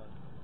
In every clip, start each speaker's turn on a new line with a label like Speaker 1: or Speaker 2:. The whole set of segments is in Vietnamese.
Speaker 1: God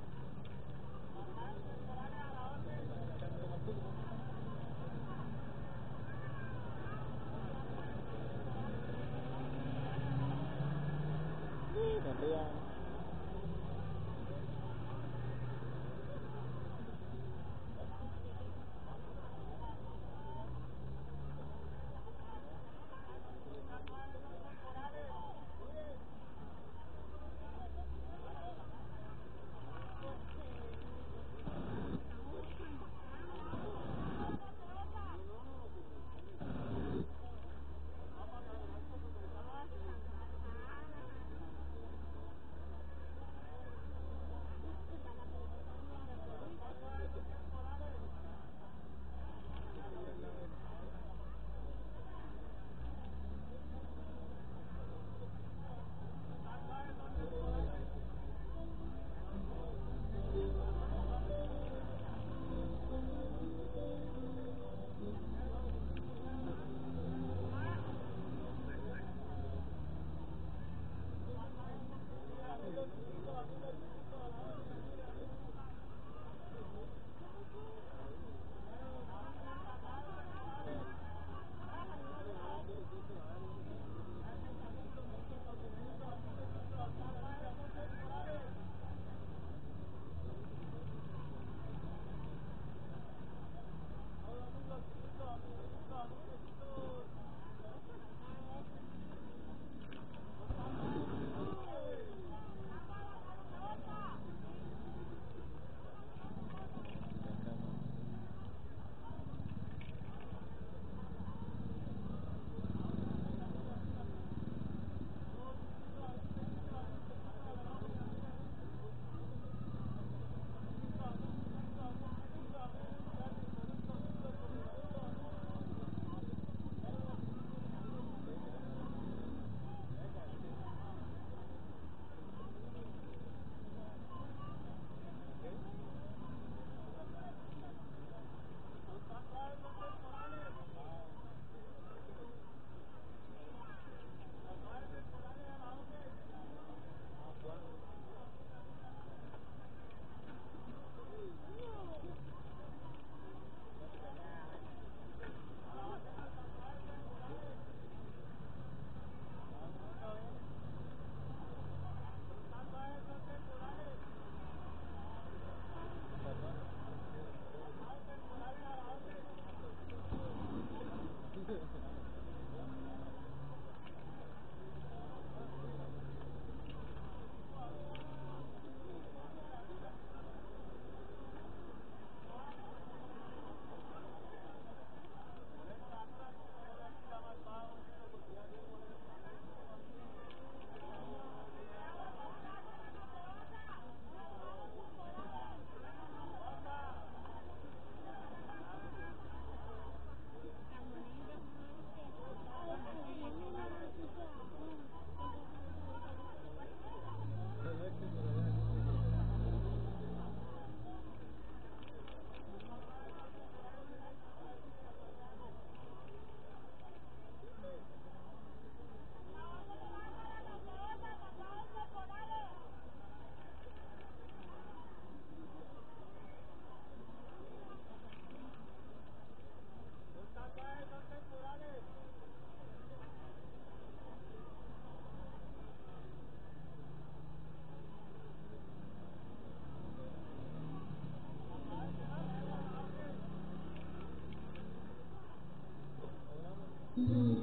Speaker 1: Thank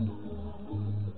Speaker 2: you.